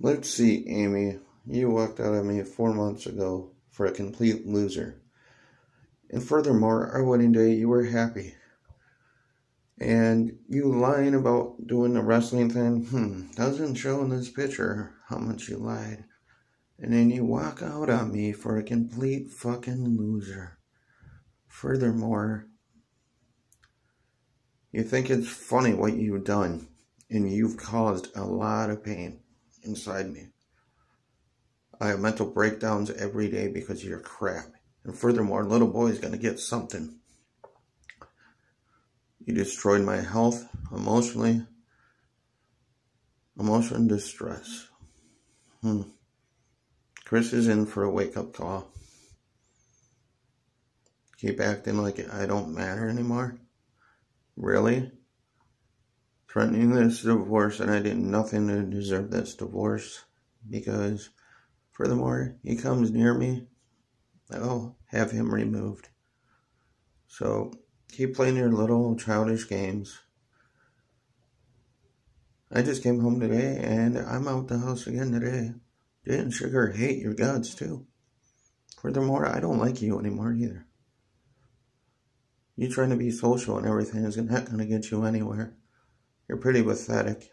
Let's see, Amy. You walked out on me four months ago for a complete loser. And furthermore, our wedding day, you were happy. And you lying about doing the wrestling thing, hmm, doesn't show in this picture how much you lied. And then you walk out on me for a complete fucking loser. Furthermore, you think it's funny what you've done, and you've caused a lot of pain inside me. I have mental breakdowns every day because of your crap. And furthermore, little boy is going to get something. You destroyed my health emotionally, emotional distress. Hmm. Chris is in for a wake-up call. Keep acting like I don't matter anymore? Really? Threatening this divorce and I did nothing to deserve this divorce because furthermore, he comes near me, I'll have him removed. So keep playing your little childish games. I just came home today and I'm out the house again today. Jay and Sugar hate your guts too. Furthermore, I don't like you anymore either. You trying to be social and everything is not going to get you anywhere. You're pretty pathetic.